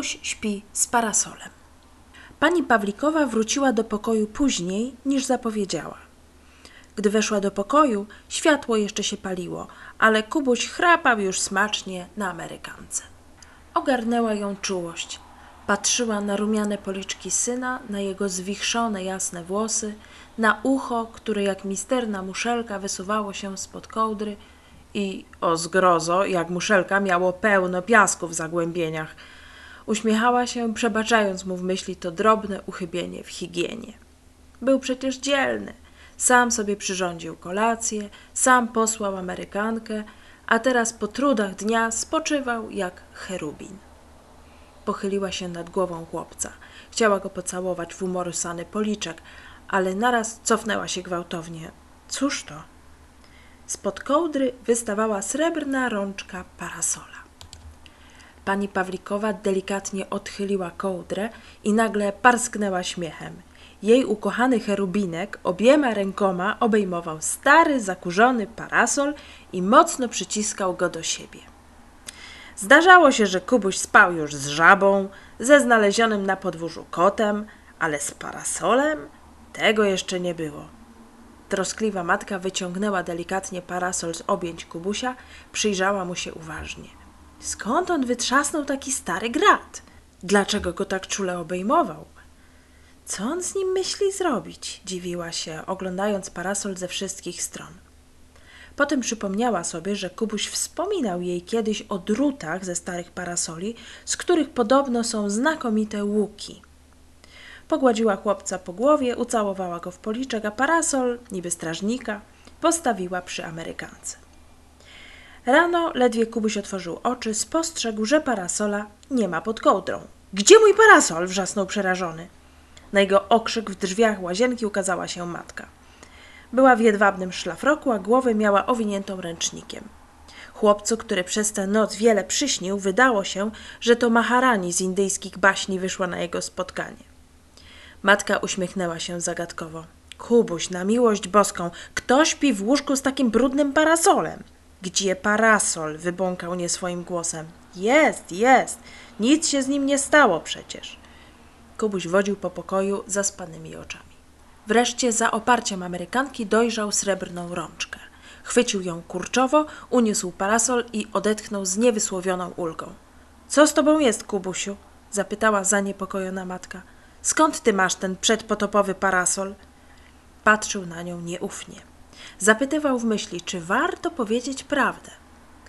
Kubuś śpi z parasolem. Pani Pawlikowa wróciła do pokoju później niż zapowiedziała. Gdy weszła do pokoju, światło jeszcze się paliło, ale Kubuś chrapał już smacznie na Amerykance. Ogarnęła ją czułość. Patrzyła na rumiane policzki syna, na jego zwichrzone jasne włosy, na ucho, które jak misterna muszelka wysuwało się spod kołdry i, o zgrozo, jak muszelka miało pełno piasku w zagłębieniach. Uśmiechała się, przebaczając mu w myśli to drobne uchybienie w higienie. Był przecież dzielny. Sam sobie przyrządził kolację, sam posłał Amerykankę, a teraz po trudach dnia spoczywał jak cherubin. Pochyliła się nad głową chłopca. Chciała go pocałować w umorysany policzek, ale naraz cofnęła się gwałtownie. Cóż to? Spod kołdry wystawała srebrna rączka parasola. Pani Pawlikowa delikatnie odchyliła kołdrę i nagle parsknęła śmiechem. Jej ukochany cherubinek obiema rękoma obejmował stary, zakurzony parasol i mocno przyciskał go do siebie. Zdarzało się, że Kubuś spał już z żabą, ze znalezionym na podwórzu kotem, ale z parasolem tego jeszcze nie było. Troskliwa matka wyciągnęła delikatnie parasol z objęć Kubusia, przyjrzała mu się uważnie. Skąd on wytrzasnął taki stary grat? Dlaczego go tak czule obejmował? Co on z nim myśli zrobić? dziwiła się, oglądając parasol ze wszystkich stron. Potem przypomniała sobie, że Kubuś wspominał jej kiedyś o drutach ze starych parasoli, z których podobno są znakomite łuki. Pogładziła chłopca po głowie, ucałowała go w policzek, a parasol, niby strażnika, postawiła przy Amerykance. Rano ledwie Kubuś otworzył oczy, spostrzegł, że parasola nie ma pod kołdrą. Gdzie mój parasol? wrzasnął przerażony. Na jego okrzyk w drzwiach łazienki ukazała się matka. Była w jedwabnym szlafroku, a głowę miała owiniętą ręcznikiem. Chłopcu, który przez tę noc wiele przyśnił, wydało się, że to Maharani z indyjskich baśni wyszła na jego spotkanie. Matka uśmiechnęła się zagadkowo. Kubuś, na miłość boską, kto śpi w łóżku z takim brudnym parasolem? Gdzie parasol? wybąkał nie swoim głosem. Jest, jest. Nic się z nim nie stało przecież. Kubuś wodził po pokoju zaspanymi oczami. Wreszcie za oparciem Amerykanki dojrzał srebrną rączkę. Chwycił ją kurczowo, uniósł parasol i odetchnął z niewysłowioną ulgą. Co z tobą jest, Kubusiu? zapytała zaniepokojona matka. Skąd ty masz ten przedpotopowy parasol? Patrzył na nią nieufnie. Zapytywał w myśli, czy warto powiedzieć prawdę.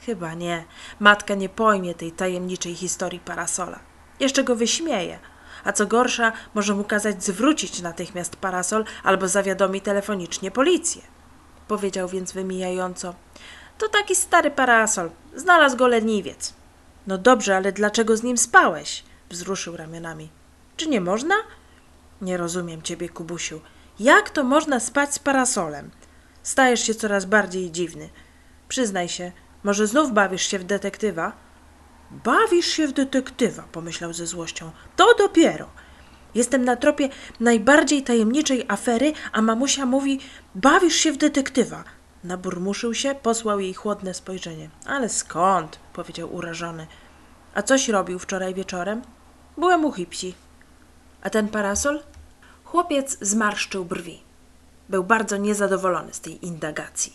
Chyba nie. Matka nie pojmie tej tajemniczej historii parasola. Jeszcze go wyśmieje, a co gorsza, może mu kazać zwrócić natychmiast parasol albo zawiadomi telefonicznie policję. Powiedział więc wymijająco: To taki stary parasol. Znalazł go leniwiec. No dobrze, ale dlaczego z nim spałeś? Wzruszył ramionami. Czy nie można? Nie rozumiem ciebie, Kubusiu. Jak to można spać z parasolem? Stajesz się coraz bardziej dziwny. Przyznaj się, może znów bawisz się w detektywa? Bawisz się w detektywa, pomyślał ze złością. To dopiero. Jestem na tropie najbardziej tajemniczej afery, a mamusia mówi: Bawisz się w detektywa. Naburmuszył się, posłał jej chłodne spojrzenie. Ale skąd? powiedział urażony. A coś robił wczoraj wieczorem? Byłem u hipsi. A ten parasol? Chłopiec zmarszczył brwi. Był bardzo niezadowolony z tej indagacji.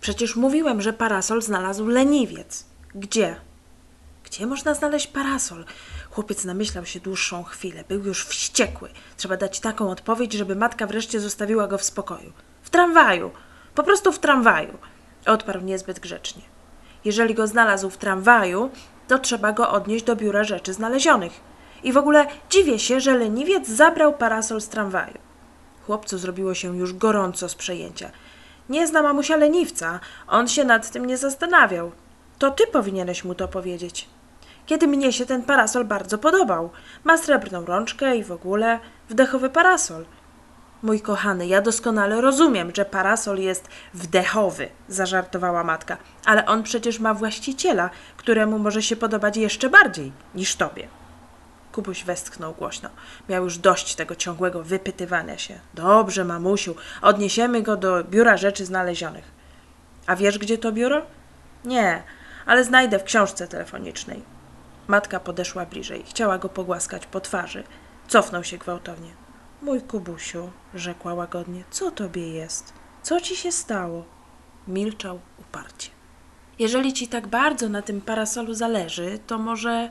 Przecież mówiłem, że parasol znalazł leniwiec. Gdzie? Gdzie można znaleźć parasol? Chłopiec namyślał się dłuższą chwilę. Był już wściekły. Trzeba dać taką odpowiedź, żeby matka wreszcie zostawiła go w spokoju. W tramwaju. Po prostu w tramwaju. Odparł niezbyt grzecznie. Jeżeli go znalazł w tramwaju, to trzeba go odnieść do biura rzeczy znalezionych. I w ogóle dziwię się, że leniwiec zabrał parasol z tramwaju. Chłopcu zrobiło się już gorąco z przejęcia. Nie zna mamusia leniwca. On się nad tym nie zastanawiał. To ty powinieneś mu to powiedzieć. Kiedy mnie się ten parasol bardzo podobał. Ma srebrną rączkę i w ogóle wdechowy parasol. Mój kochany, ja doskonale rozumiem, że parasol jest wdechowy, zażartowała matka, ale on przecież ma właściciela, któremu może się podobać jeszcze bardziej niż tobie. Kubuś westchnął głośno. Miał już dość tego ciągłego wypytywania się. Dobrze, mamusiu, odniesiemy go do biura rzeczy znalezionych. A wiesz, gdzie to biuro? Nie, ale znajdę w książce telefonicznej. Matka podeszła bliżej, chciała go pogłaskać po twarzy. Cofnął się gwałtownie. Mój Kubusiu, rzekła łagodnie, co tobie jest? Co ci się stało? Milczał uparcie. Jeżeli ci tak bardzo na tym parasolu zależy, to może.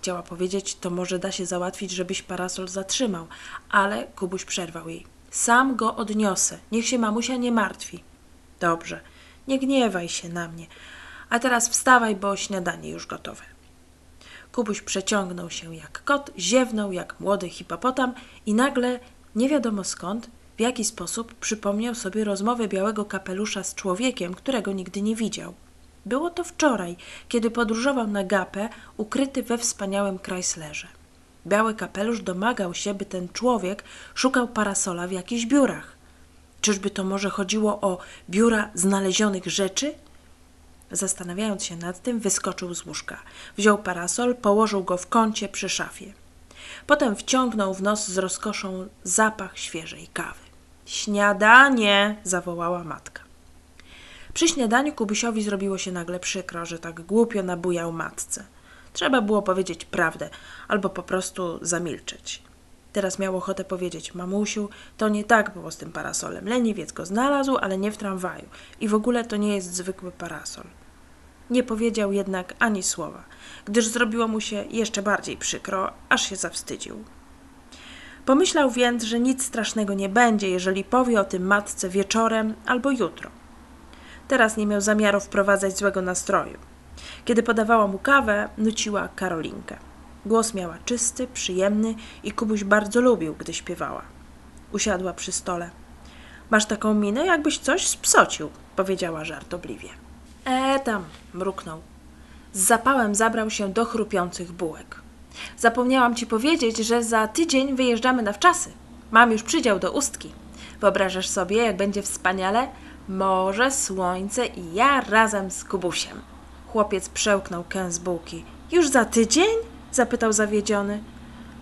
Chciała powiedzieć, to może da się załatwić, żebyś parasol zatrzymał, ale Kubuś przerwał jej. Sam go odniosę, niech się mamusia nie martwi. Dobrze, nie gniewaj się na mnie. A teraz wstawaj, bo śniadanie już gotowe. Kubuś przeciągnął się jak kot, ziewnął jak młody hipopotam i nagle, nie wiadomo skąd, w jaki sposób przypomniał sobie rozmowę białego kapelusza z człowiekiem, którego nigdy nie widział. Było to wczoraj, kiedy podróżował na gapę, ukryty we wspaniałym Chryslerze. Biały kapelusz domagał się, by ten człowiek szukał parasola w jakichś biurach. Czyżby to może chodziło o biura znalezionych rzeczy? Zastanawiając się nad tym, wyskoczył z łóżka. Wziął parasol, położył go w kącie przy szafie. Potem wciągnął w nos z rozkoszą zapach świeżej kawy. Śniadanie! zawołała matka. Przy śniadaniu Kubusiowi zrobiło się nagle przykro, że tak głupio nabujał matce. Trzeba było powiedzieć prawdę, albo po prostu zamilczeć. Teraz miał ochotę powiedzieć, mamusiu, to nie tak było z tym parasolem. Leniwiec go znalazł, ale nie w tramwaju. I w ogóle to nie jest zwykły parasol. Nie powiedział jednak ani słowa, gdyż zrobiło mu się jeszcze bardziej przykro, aż się zawstydził. Pomyślał więc, że nic strasznego nie będzie, jeżeli powie o tym matce wieczorem albo jutro. Teraz nie miał zamiaru wprowadzać złego nastroju. Kiedy podawała mu kawę, nuciła Karolinkę. Głos miała czysty, przyjemny i Kubuś bardzo lubił, gdy śpiewała. Usiadła przy stole. Masz taką minę, jakbyś coś spsocił, powiedziała żartobliwie. E tam, mruknął. Z zapałem zabrał się do chrupiących bułek. Zapomniałam ci powiedzieć, że za tydzień wyjeżdżamy na wczasy. Mam już przydział do ustki. Wyobrażasz sobie, jak będzie wspaniale? Morze, słońce i ja razem z Kubusiem. Chłopiec przełknął kęs bułki. Już za tydzień? zapytał zawiedziony.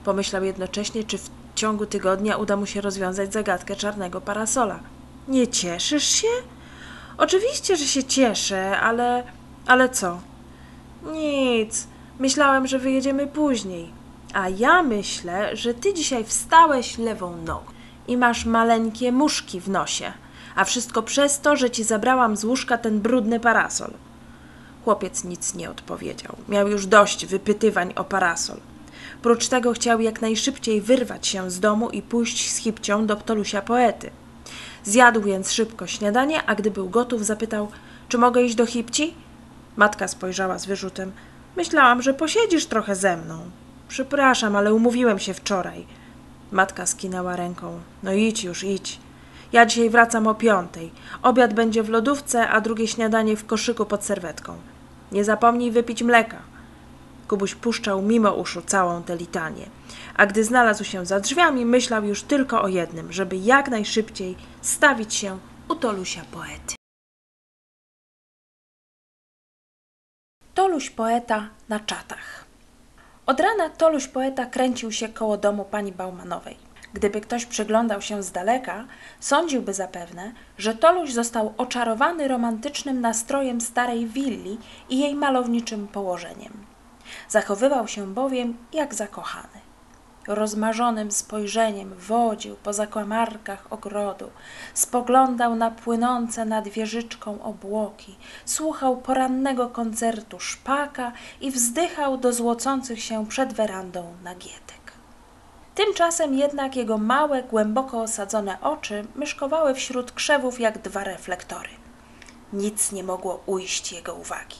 Pomyślał jednocześnie, czy w ciągu tygodnia uda mu się rozwiązać zagadkę czarnego parasola. Nie cieszysz się? Oczywiście, że się cieszę, ale. ale co? Nic. Myślałem, że wyjedziemy później. A ja myślę, że ty dzisiaj wstałeś lewą nogą i masz maleńkie muszki w nosie. A wszystko przez to, że ci zabrałam z łóżka ten brudny parasol. Chłopiec nic nie odpowiedział. Miał już dość wypytywań o parasol. Prócz tego chciał jak najszybciej wyrwać się z domu i pójść z hipcią do Ptolusia poety. Zjadł więc szybko śniadanie, a gdy był gotów, zapytał: Czy mogę iść do hipci? Matka spojrzała z wyrzutem: Myślałam, że posiedzisz trochę ze mną. Przepraszam, ale umówiłem się wczoraj. Matka skinęła ręką: No idź już, idź. Ja dzisiaj wracam o piątej. Obiad będzie w lodówce, a drugie śniadanie w koszyku pod serwetką. Nie zapomnij wypić mleka. Kubuś puszczał mimo uszu całą tę litanię, a gdy znalazł się za drzwiami, myślał już tylko o jednym, żeby jak najszybciej stawić się u Tolusia poety. Toluś poeta na czatach. Od rana Toluś poeta kręcił się koło domu pani Baumanowej. Gdyby ktoś przyglądał się z daleka, sądziłby zapewne, że Toluś został oczarowany romantycznym nastrojem starej willi i jej malowniczym położeniem. Zachowywał się bowiem jak zakochany. Rozmarzonym spojrzeniem wodził po zakłamarkach ogrodu, spoglądał na płynące nad wieżyczką obłoki, słuchał porannego koncertu szpaka i wzdychał do złocących się przed werandą nagietek. Tymczasem jednak jego małe, głęboko osadzone oczy myszkowały wśród krzewów jak dwa reflektory. Nic nie mogło ujść jego uwagi.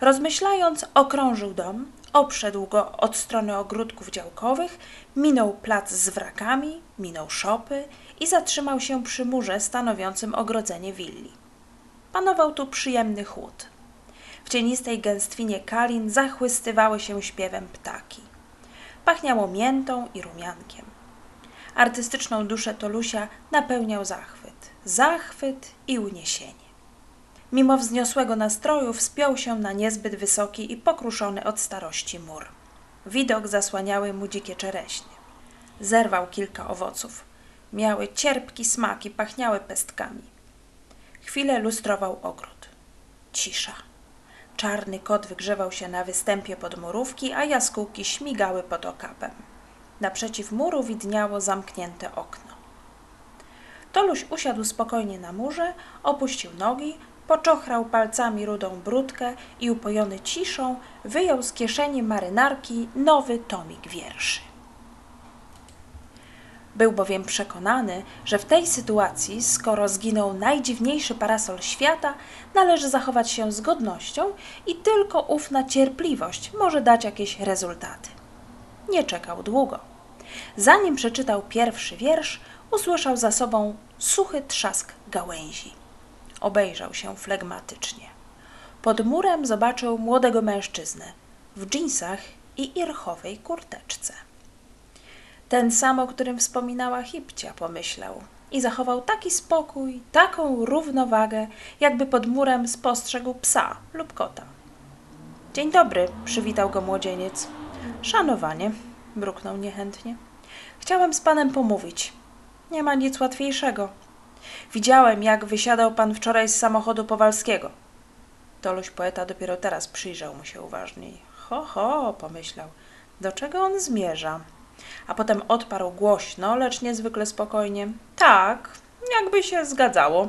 Rozmyślając, okrążył dom, obszedł go od strony ogródków działkowych, minął plac z wrakami, minął szopy i zatrzymał się przy murze stanowiącym ogrodzenie willi. Panował tu przyjemny chłód. W cienistej gęstwinie kalin zachwystywały się śpiewem ptaki. Pachniało miętą i rumiankiem. Artystyczną duszę Tolusia napełniał zachwyt, zachwyt i uniesienie. Mimo wzniosłego nastroju wspiął się na niezbyt wysoki i pokruszony od starości mur. Widok zasłaniały mu dzikie czereśnie. Zerwał kilka owoców. Miały cierpki smak i pachniały pestkami. Chwilę lustrował ogród. Cisza. Czarny kot wygrzewał się na występie podmurówki, a jaskółki śmigały pod okapem. Naprzeciw muru widniało zamknięte okno. Toluś usiadł spokojnie na murze, opuścił nogi, poczochrał palcami rudą brudkę i upojony ciszą wyjął z kieszeni marynarki nowy tomik wierszy. Był bowiem przekonany, że w tej sytuacji, skoro zginął najdziwniejszy parasol świata, należy zachować się z godnością i tylko ufna cierpliwość może dać jakieś rezultaty. Nie czekał długo. Zanim przeczytał pierwszy wiersz, usłyszał za sobą suchy trzask gałęzi. Obejrzał się flegmatycznie. Pod murem zobaczył młodego mężczyznę w dżinsach i irchowej kurteczce. Ten sam, o którym wspominała Hipcia, pomyślał i zachował taki spokój, taką równowagę, jakby pod murem spostrzegł psa lub kota. Dzień dobry, przywitał go młodzieniec. Szanowanie, mruknął niechętnie. Chciałem z panem pomówić. Nie ma nic łatwiejszego. Widziałem, jak wysiadał pan wczoraj z samochodu Powalskiego. Toluś poeta dopiero teraz przyjrzał mu się uważniej. Ho, ho, pomyślał. Do czego on zmierza? A potem odparł głośno, lecz niezwykle spokojnie. Tak, jakby się zgadzało.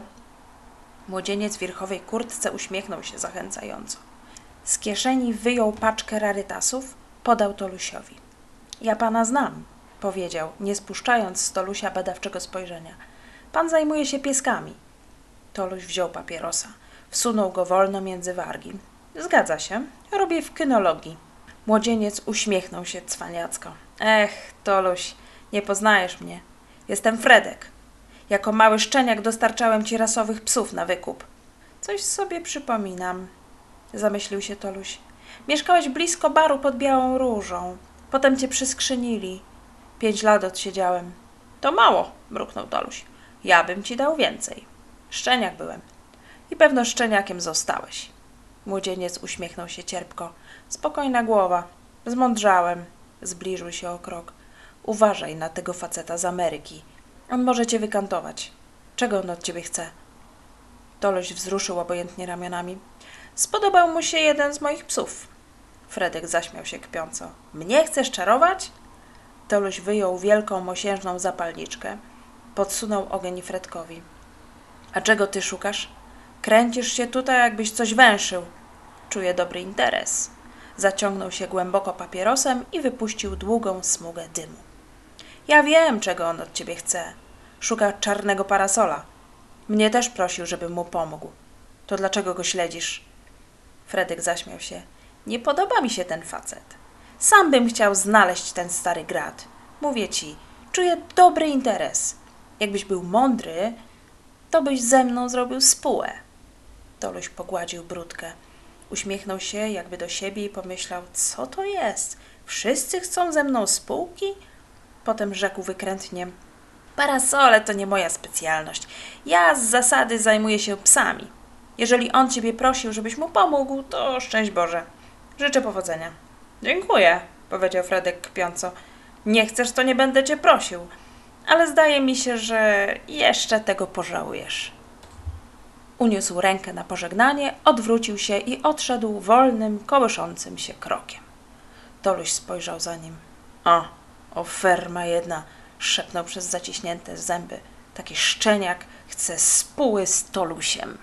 Młodzieniec w wierchowej kurtce uśmiechnął się zachęcająco. Z kieszeni wyjął paczkę rarytasów, podał Tolusiowi. Ja pana znam, powiedział, nie spuszczając z Tolusia badawczego spojrzenia. Pan zajmuje się pieskami. Toluś wziął papierosa. Wsunął go wolno między wargi. Zgadza się, robię w kynologii. Młodzieniec uśmiechnął się cwaniacko. Ech, Toluś, nie poznajesz mnie. Jestem Fredek. Jako mały szczeniak dostarczałem ci rasowych psów na wykup. Coś sobie przypominam, zamyślił się Toluś. Mieszkałeś blisko baru pod Białą Różą. Potem cię przyskrzynili. Pięć lat odsiedziałem. To mało, mruknął Toluś. Ja bym ci dał więcej. Szczeniak byłem. I pewno szczeniakiem zostałeś. Młodzieniec uśmiechnął się cierpko. Spokojna głowa. Zmądrzałem. Zbliżył się o krok. Uważaj na tego faceta z Ameryki. On może cię wykantować. Czego on od ciebie chce? Toloś wzruszył obojętnie ramionami. Spodobał mu się jeden z moich psów. Fredek zaśmiał się kpiąco. Mnie chcesz czarować? Toluś wyjął wielką mosiężną zapalniczkę. Podsunął ogień Fredkowi. A czego ty szukasz? Kręcisz się tutaj, jakbyś coś węszył. Czuję dobry interes. Zaciągnął się głęboko papierosem i wypuścił długą smugę dymu. Ja wiem, czego on od ciebie chce. Szuka czarnego parasola. Mnie też prosił, żebym mu pomógł. To dlaczego go śledzisz? Fredek zaśmiał się. Nie podoba mi się ten facet. Sam bym chciał znaleźć ten stary grat. Mówię ci, czuję dobry interes. Jakbyś był mądry, to byś ze mną zrobił spółę. Toluś pogładził brudkę. Uśmiechnął się jakby do siebie i pomyślał, co to jest? Wszyscy chcą ze mną spółki? Potem rzekł wykrętnie, parasole to nie moja specjalność. Ja z zasady zajmuję się psami. Jeżeli on ciebie prosił, żebyś mu pomógł, to szczęść Boże. Życzę powodzenia. Dziękuję, powiedział Fredek kpiąco. Nie chcesz, to nie będę cię prosił. Ale zdaje mi się, że jeszcze tego pożałujesz. Uniósł rękę na pożegnanie, odwrócił się i odszedł wolnym, kołyszącym się krokiem. Toluś spojrzał za nim. O, oferma jedna, szepnął przez zaciśnięte zęby. Taki szczeniak chce spóły z Tolusiem.